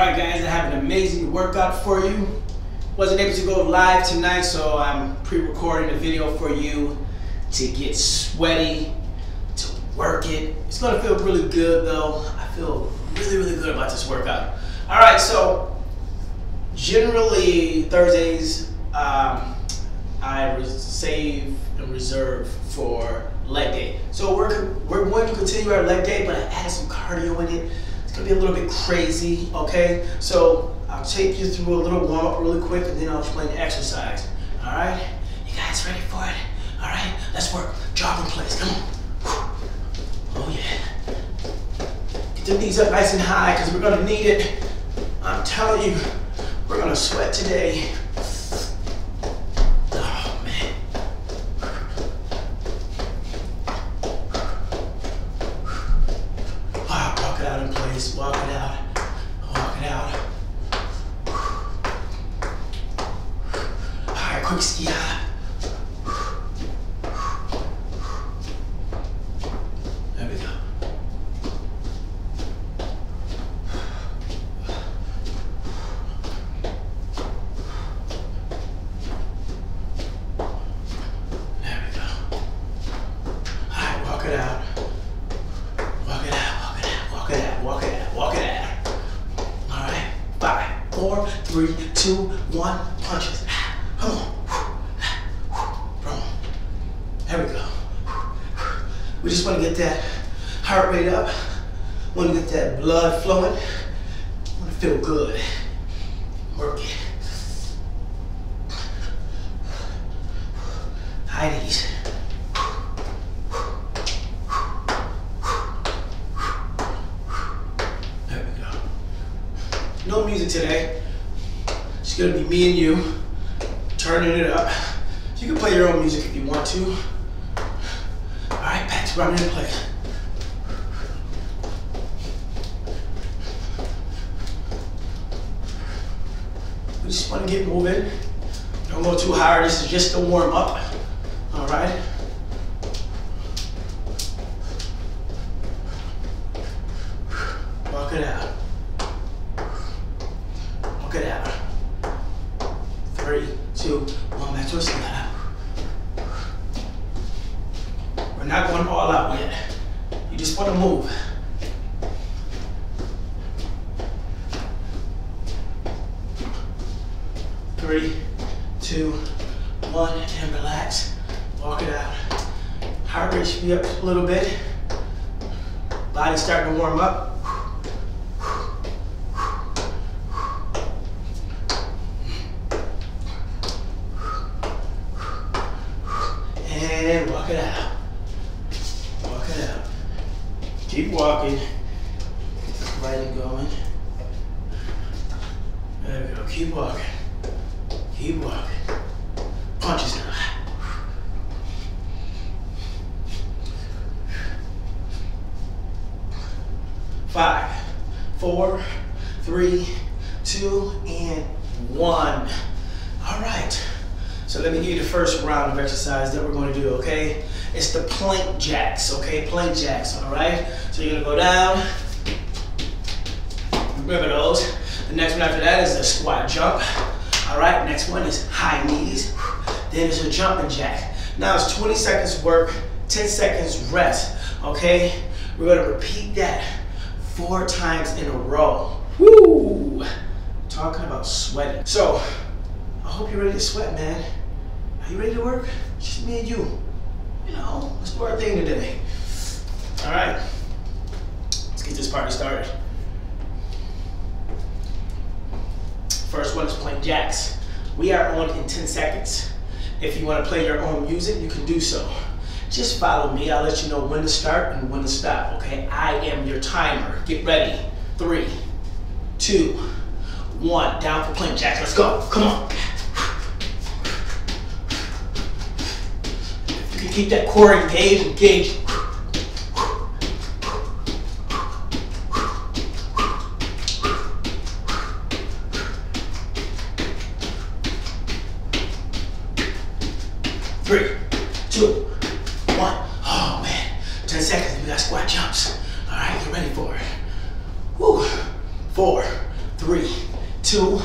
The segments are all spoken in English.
All right, guys, I have an amazing workout for you. Wasn't able to go live tonight, so I'm pre-recording a video for you to get sweaty, to work it. It's gonna feel really good though. I feel really, really good about this workout. All right, so generally Thursdays, um, I save and reserve for leg day. So we're, we're going to continue our leg day, but I added some cardio in it. It's gonna be a little bit crazy, okay? So I'll take you through a little warm up really quick and then I'll explain the exercise. All right? You guys ready for it? All right, let's work. Jog in place, come on. Oh yeah. Get the knees up nice and high because we're gonna need it. I'm telling you, we're gonna sweat today. Oh man. Wow, walk it out in place, walk it out, walk it out. All right, quick ski hop. There we go. There we go. All right, walk it out. Walk it out, walk it out, walk it out, walk it out, walk it out. All right, five, four, three, two, one, punches. Come on. Boom. There we go. We just want to get that heart rate up. Want to get that blood flowing. Want to feel good. Work it. High. There we go. No music today. It's gonna be me and you turning it up. You can play your own music if you want to. All right, back to running in place. We just want to get moving. Don't go too hard. This is just a warm up. All right. Walk it out. Walk it out. Three, two, one. Back to a slide. We're not going all out yet. You just want to move. Three, two, one, and relax. Walk it out. Heart rate should be up a little bit. Body starting to warm up. And walk it out. Walk it out. Keep walking. Right and going. There we go. Keep walking. Keep walking. Punches now. Five, four, three, two, and one. All right. So let me give you the first round of exercise that we're going to do, okay? It's the plank jacks, okay? Plank jacks, all right? So you're gonna go down. Remember those. The next one after that is a squat jump. All right, next one is high knees. Then it's a jumping jack. Now it's 20 seconds work, 10 seconds rest, okay? We're gonna repeat that four times in a row. Woo! Talking about sweating. So, I hope you're ready to sweat, man. Are you ready to work? Just me and you. You know, let's do our thing today. All right, let's get this party started. First one is plank jacks. We are on in 10 seconds. If you want to play your own music, you can do so. Just follow me. I'll let you know when to start and when to stop, okay? I am your timer. Get ready. Three, two, one. Down for plank jacks. Let's go. Come on. If you can keep that core engaged, engaged. four, three, two,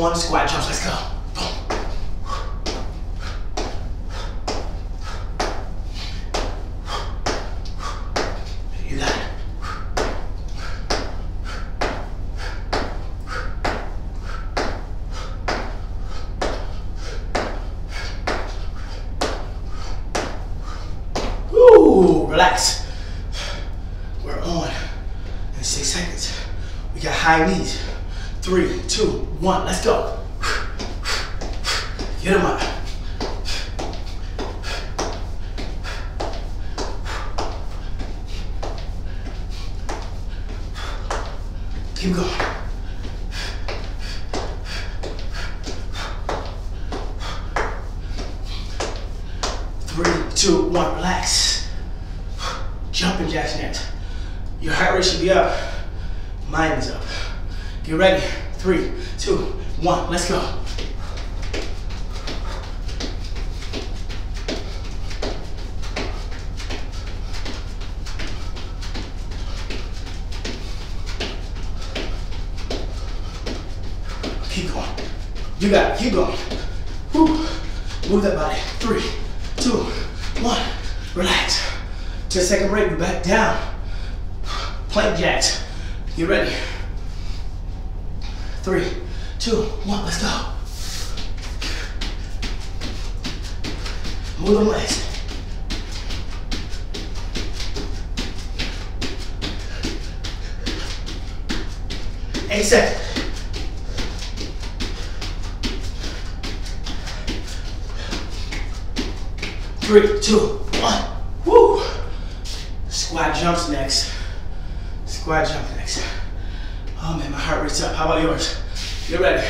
one. Squat jumps. Let's go. One, let's go. Keep going. You got it. Keep going. Woo. Move that body. Three, two, one. Relax. Ten second break. We're back down. Plank jacks. You ready. Three, two, one. Let's go. Move them legs. Eight seconds. Three, two, one. Woo! Squat jumps next. Squat jump next. Oh man, my heart rate's up. How about yours? Get ready.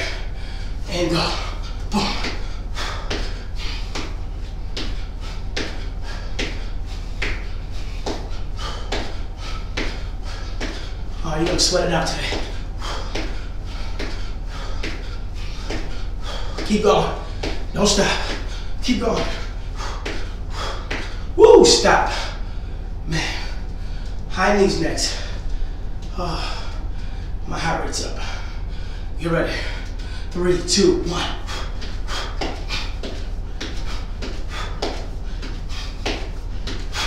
And go. Boom. Oh, you're gonna sweat it out today. Keep going. Don't stop. Keep going. Woo, stop. Man. High knees next. Oh, my heart rate's up. Get ready. Three, two, one.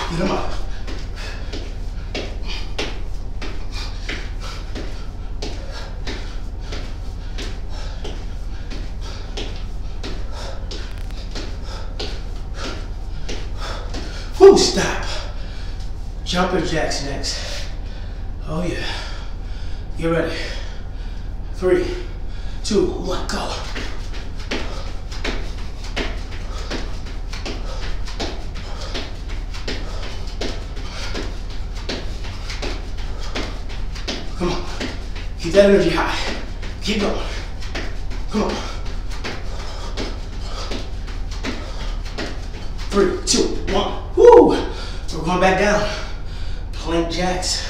Get them up. Whoo, stop. Jumping jacks next. Oh yeah. Get ready. Three, two, one, go. Come on. Keep that energy high. Keep going. Come on. Three, two, one. Woo! We're going back down. Plank jacks.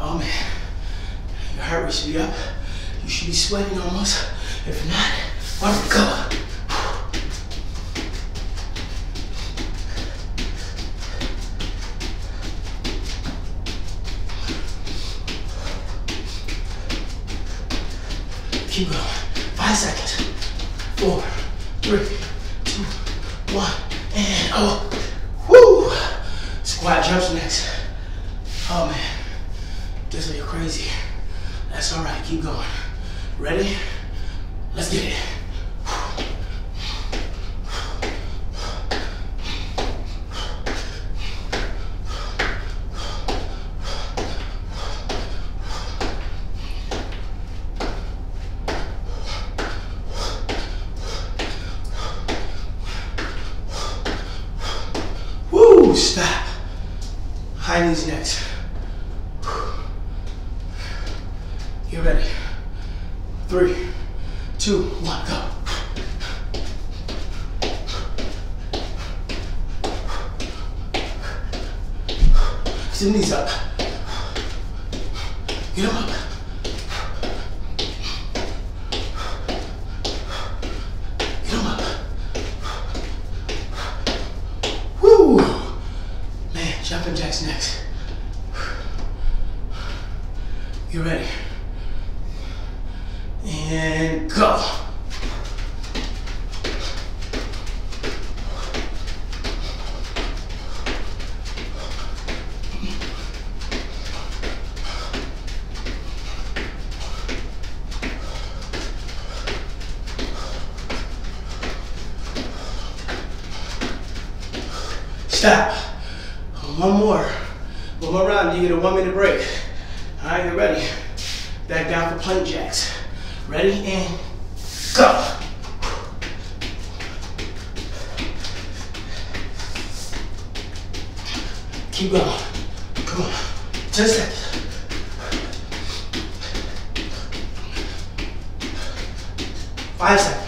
Oh man. Your heart rate should be up. You should be sweating almost. If not, why don't we go? Stop. One more. One more round, you get a one minute break. All right, get ready. Back down for plank jacks. Ready, and go. Keep going. Come on. 10 seconds. Five seconds.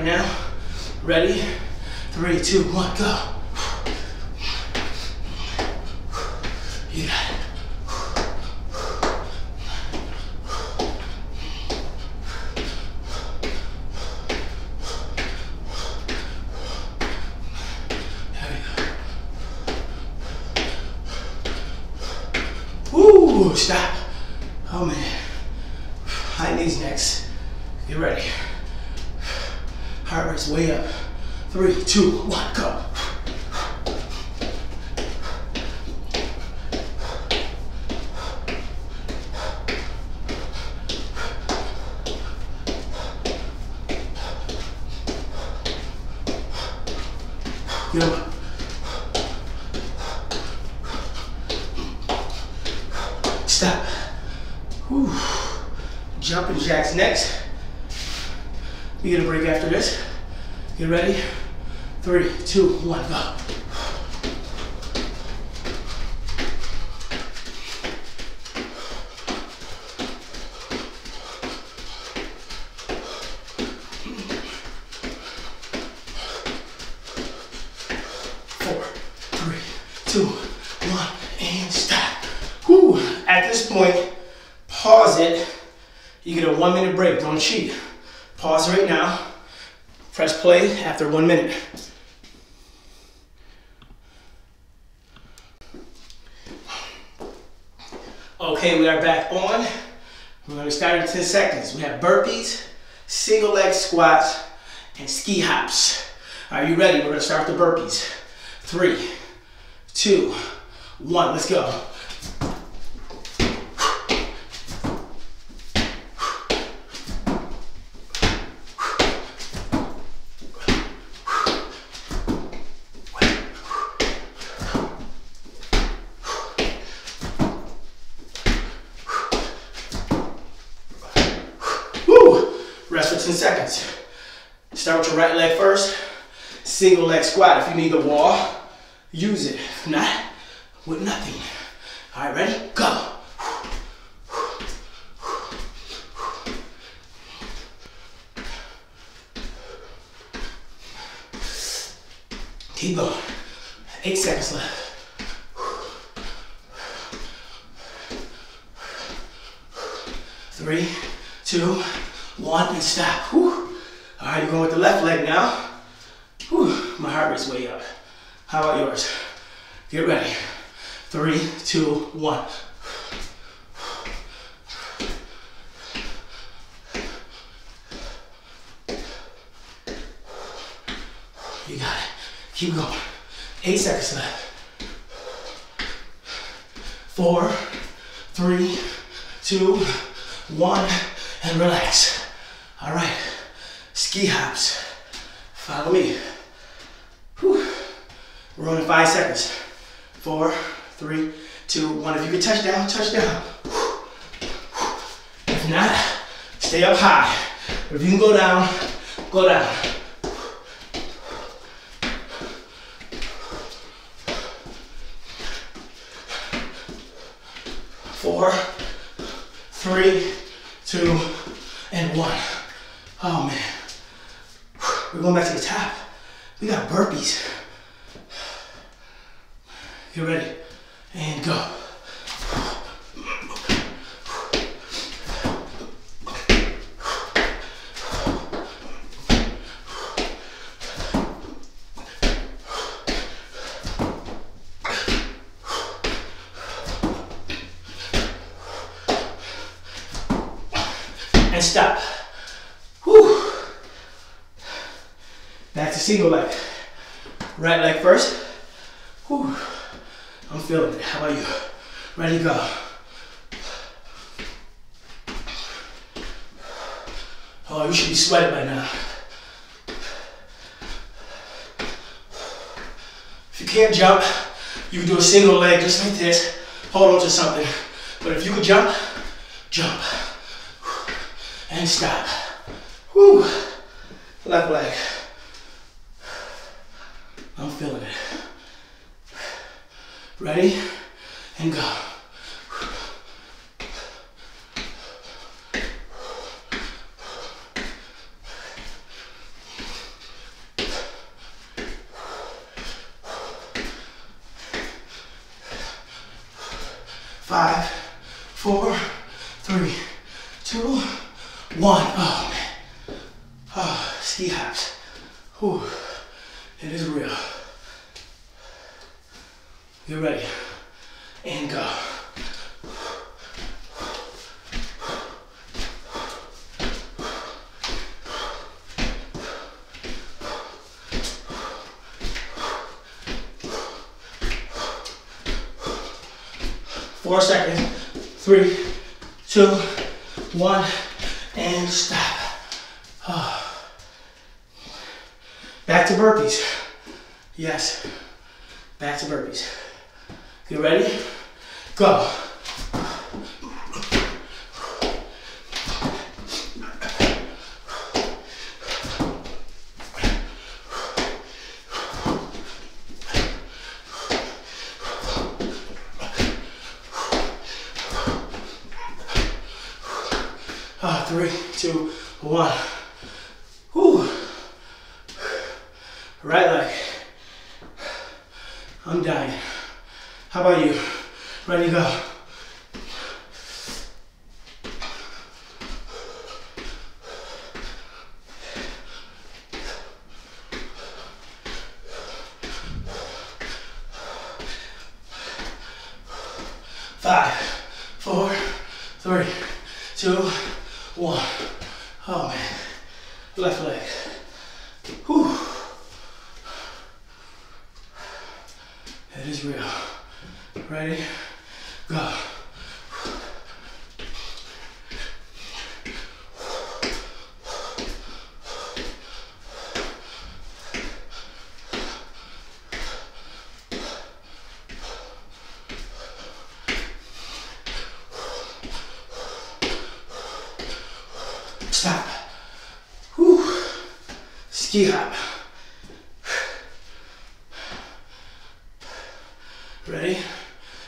Right now. Ready? Three, two, one, go. It. Woo, stop. Oh man. High knees next. Get ready. Way up. Three, two, one. Go. Stop. Whew. Jumping jacks next. We get a break after this. Get ready. Three, two, one, go. Four, three, two, one, and stop. Whew. At this point, pause it. You get a one minute break, don't cheat. Pause right now. Press play after one minute. Okay, we are back on. We're gonna start in 10 seconds. We have burpees, single leg squats, and ski hops. Are you ready? We're gonna start the burpees. Three, two, one, let's go. Woo! Rest for 10 seconds. Start with your right leg first. Single leg squat. If you need the wall, use it. If not, with nothing. All right, ready? Go. Keep going. Eight seconds left. Three, two, one, and stop. Whew. All right, you're going with the left leg now. My heart rate's way up. How about yours? Get ready. Three, two, one. You got it. Keep going. Eight seconds left. Four, three, two, one, and relax. All right. Ski hops. Follow me. We're on in five seconds. Four, three, two, one. If you can touch down, touch down. If not, stay up high. If you can go down, go down. Four, three, two, and one. Oh man. We're going back to the top. We got burpees. You ready? And go. And stop. Whew. Back to single leg. Right leg first. Whew. I'm feeling it. How about you? Ready, to go. Oh, you should be sweating by now. If you can't jump, you can do a single leg just like this. Hold on to something. But if you could jump, jump. And stop. Whew. Left leg. I'm feeling it. Ready? And go. Five, four, three, two, one. Oh man. Oh, ski hops. Whew. It is real. Get ready. And go. Four seconds. Three, two, one, and stop. Back to burpees. Yes. Back to burpees. You ready? Go. Ah, three, two, one. Whew. Right leg. I'm dying. How about you? Ready to go? Five, four, three, two, one. Oh man. Left leg. Whew. It is real. Ready? Go. Stop. Whew. Ski hop. Ready?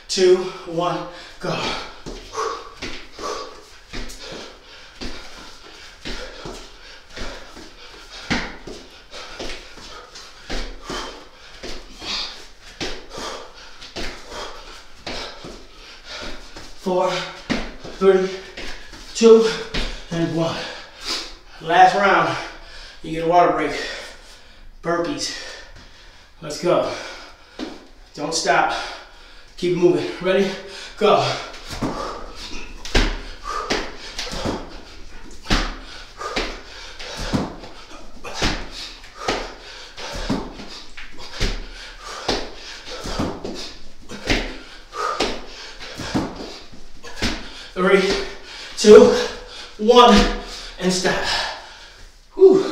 Two, one, go. Four, three, two, and one. Last round, you get a water break. Burpees. Let's go. Don't stop. Keep moving. Ready? Go. Three, two, one, and stop. Whew.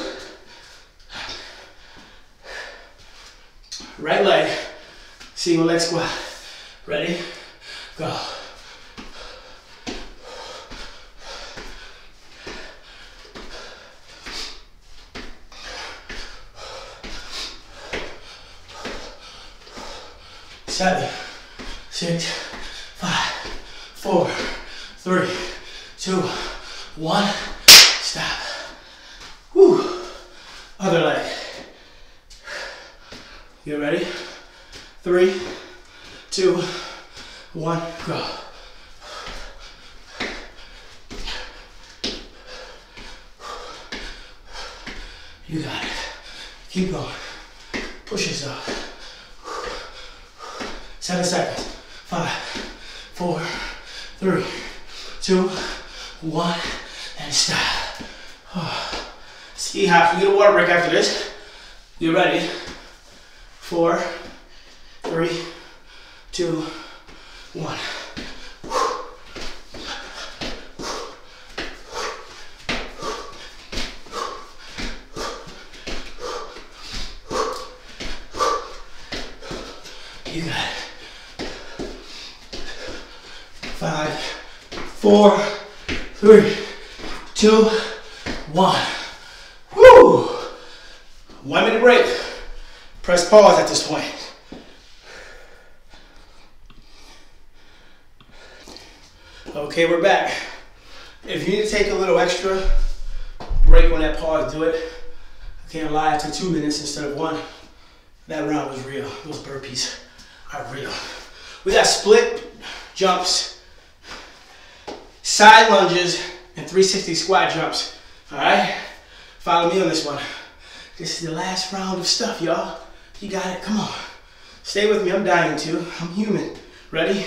Right leg, single leg squat. Ready? Go. Seven, six, five, four, three, two, one. Stop. Whew. Other leg. You ready? Three, two, one, go. You got it. Keep going. Push yourself. Seven seconds. Five, four, three, two, one, and stop. Ski hop. You get a water break after this. You ready? Four, three, two, one. You got it. Five, four, three, two, one. Woo! One minute break. Press pause at this point. Okay, we're back. If you need to take a little extra break on that pause, do it. I can't lie, it took two minutes instead of one. That round was real. Those burpees are real. We got split jumps, side lunges, and 360 squat jumps. All right? Follow me on this one. This is the last round of stuff, y'all. You got it. Come on. Stay with me. I'm dying too. I'm human. Ready?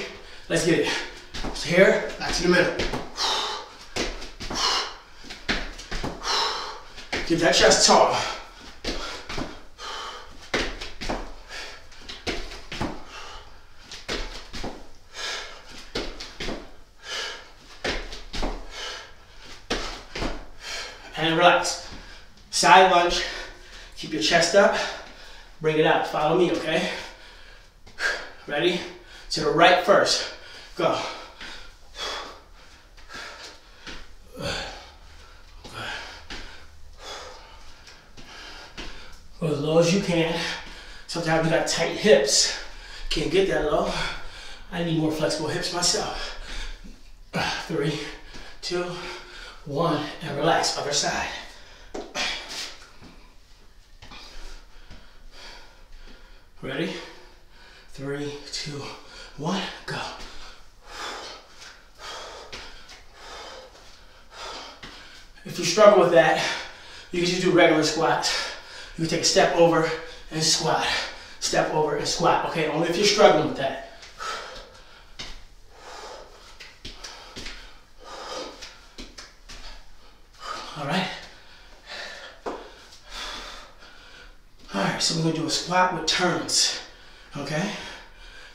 Let's get it. So here, back to the middle. Keep that chest tall. And relax. Side lunge. Keep your chest up. Bring it out. Follow me, okay? Ready? To the right first. Go. Go as low as you can. Sometimes you got tight hips. Can't get that low. I need more flexible hips myself. Three, two, one, and relax. Other side. Ready? Three, two, one, go. If you struggle with that, you can just do regular squats. You can take a step over and squat. Step over and squat. Okay, only if you're struggling with that. All right. All right, so we're gonna do a squat with turns. Okay?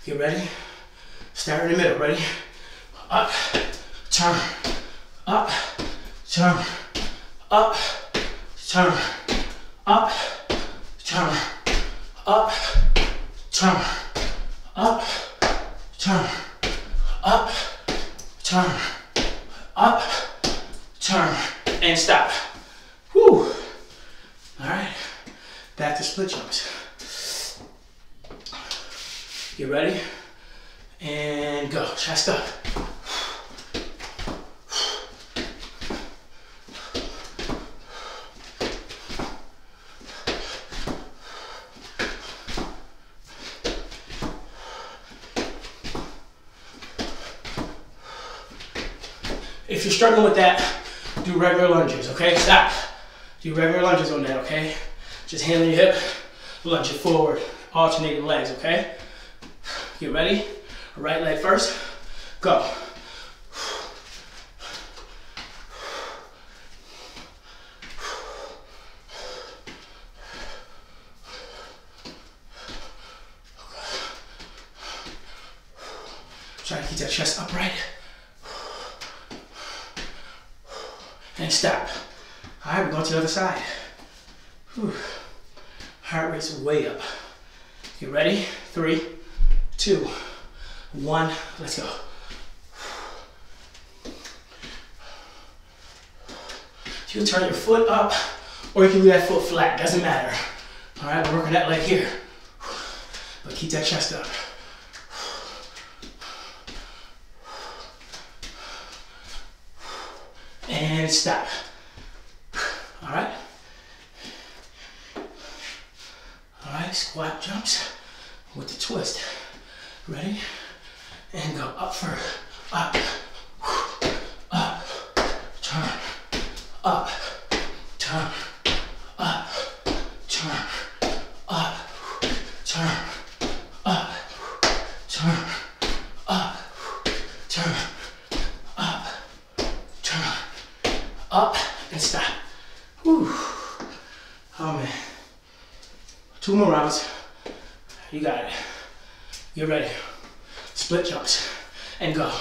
Get ready. Start in the middle. Ready? Up, turn, up, turn, up, turn, up, turn, up, turn, up, turn, up, turn, up, turn, and stop. Whew. All right. Back to split jumps. Get ready? And go. Chest up. If you're struggling with that, do regular lunges, okay? Stop. Do regular lunges on that, okay? Just hand on your hip, lunge it forward, alternating legs, okay? Get ready? Right leg first. Go. Try to keep that chest upright. And stop. All right, we're going to the other side. Whew. Heart rate's way up. You ready? Three, two, one. Let's go. You can turn your foot up or you can leave that foot flat. Doesn't matter. All right, we're working that leg here. But keep that chest up. And stop. All right. All right, squat jumps with the twist. Ready? And go up first. Up. Up. Turn. Up. Turn. Up. Turn. Up. Turn. Up. Turn. Up. Turn. Up. Turn. Up and stop. Whew. Oh man. Two more rounds. You got it. Get ready. Split jumps and go.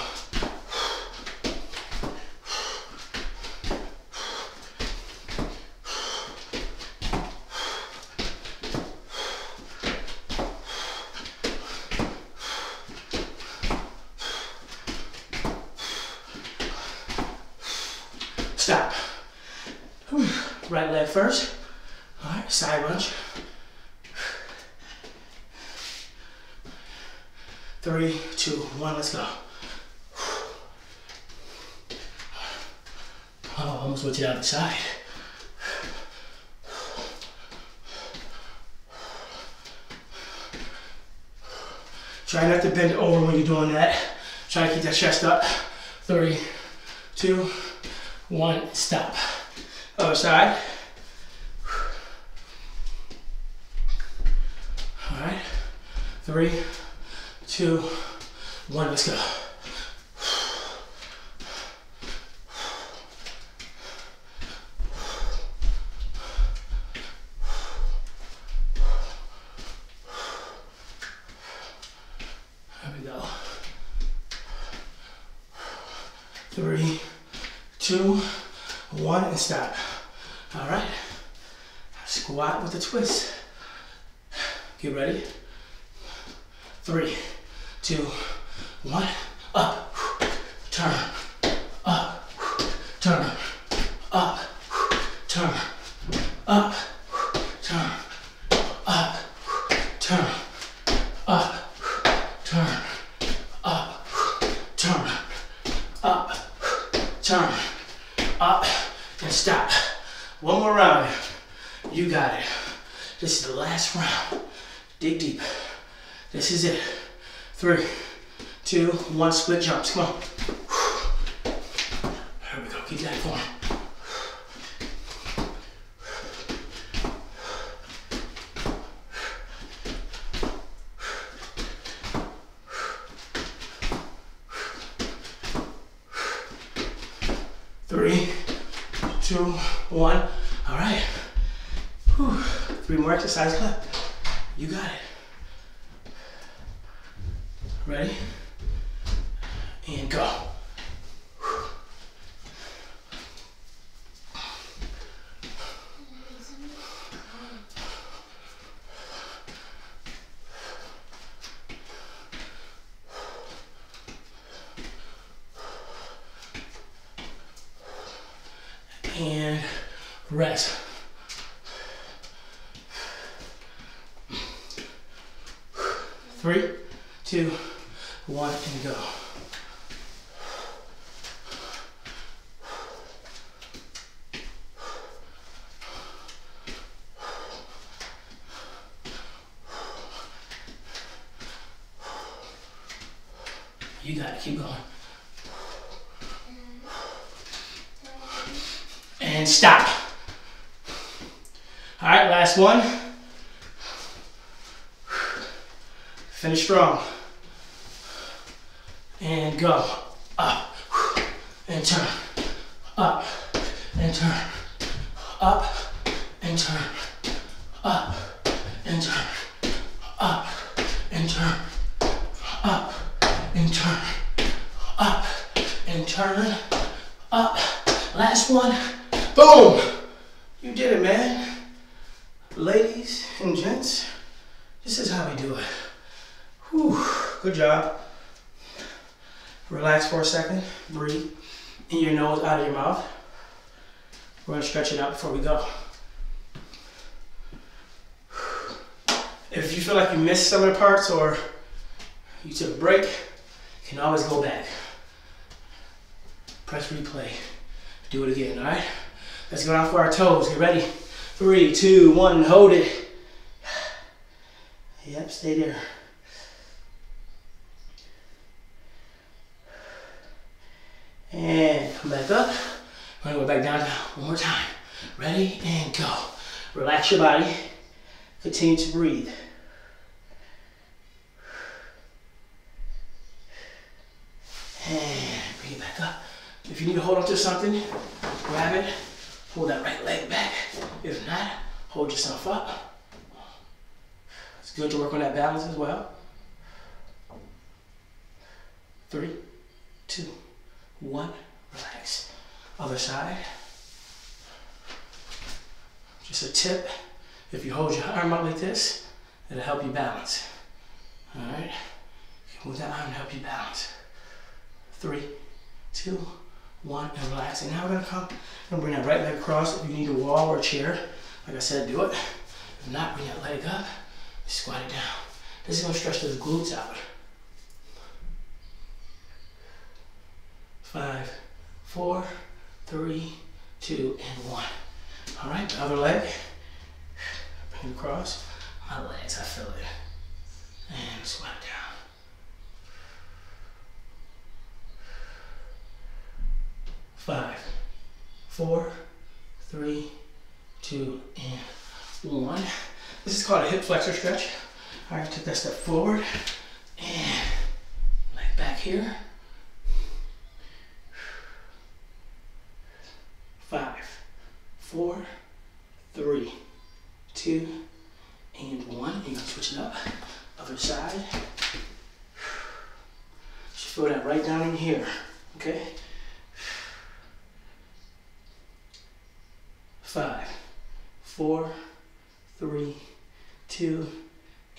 Stop. Right leg first. All right, side lunge. Three, two, one, let's go. Oh, almost went to the other side. Try not to bend over when you're doing that. Try to keep that chest up. Three, two, one, stop. Other side. All right. Three, two, one, let's go. There we go. Three, two, one, and stop. All right. Squat with a twist. This is the last round. Dig deep. This is it. Three, two, one, split jumps. Come on. Here we go. Keep that going. Three, two, one. All right. Whew. More left. You got it. Ready? And go. And rest. Three, two, one, and go. You got it, keep going. And stop. All right, last one. Finish strong. And go. Up. And turn. Up. And turn. Up. And turn. Up. And turn. Up. And turn. Up. And turn. Up. And turn. Up. Last one. Boom. You did it, man. Ladies and gents, this is how we do it. Whew, good job. Relax for a second, breathe in your nose, out of your mouth. We're gonna stretch it out before we go. If you feel like you missed some of the parts or you took a break, you can always go back. Press replay. Do it again, all right? Let's go down for our toes. Get ready. Three, two, one, hold it. Yep, stay there. And come back up. We're gonna go back down one more time. Ready and go. Relax your body. Continue to breathe. And bring it back up. If you need to hold on to something, grab it. Hold that right leg back. If not, hold yourself up. It's good to work on that balance as well. Three, two, one. Relax. Other side. Just a tip. If you hold your arm up like this, it'll help you balance. All right. Move that arm to help you balance. Three, two, one, and relax. And now we're gonna come and bring that right leg across. If you need a wall or a chair, like I said, do it. If not, bring that leg up, squat it down. This is gonna stretch those glutes out. Five, four, three, two, and one. All right, other leg. Bring it across. My legs, I feel it. And squat it down. Five, four, three, two, and one. This is called a hip flexor stretch. All right, take that step forward and leg back here. Five, four, three, two, and one. You're gonna switch it up. Other side. Just feel that right down in here. Okay? Five, four, three, two,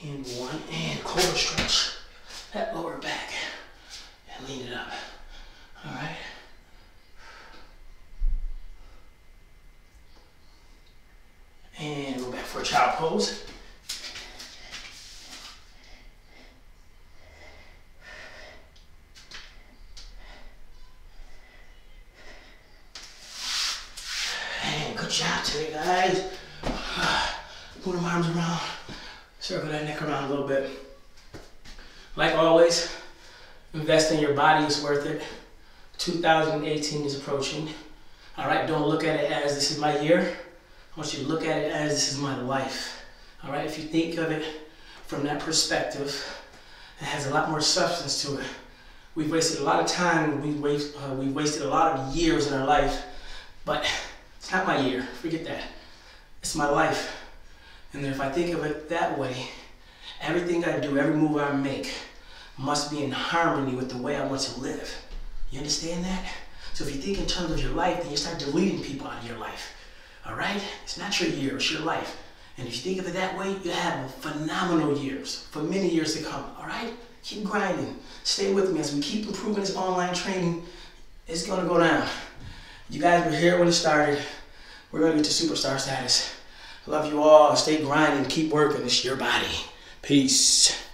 and one. And cobra stretch that lower back. And lean it up. All right? And go back for a child pose. And good job today, guys. Put them arms around, circle that neck around a little bit. Like always, invest in your body is worth it. 2018 is approaching. All right, don't look at it as this is my year. I want you to look at it as this is my life. All right, if you think of it from that perspective, it has a lot more substance to it. We've wasted a lot of time, we waste, uh, we've wasted a lot of years in our life, but not my year, forget that. It's my life. And if I think of it that way, everything I do, every move I make, must be in harmony with the way I want to live. You understand that? So if you think in terms of your life, then you start deleting people out of your life. All right? It's not your year, it's your life. And if you think of it that way, you'll have phenomenal years for many years to come. All right? Keep grinding. Stay with me as we keep improving this online training. It's gonna go down. You guys were here when it started. We're gonna get to superstar status. Love you all. Stay grinding. Keep working. It's your body. Peace.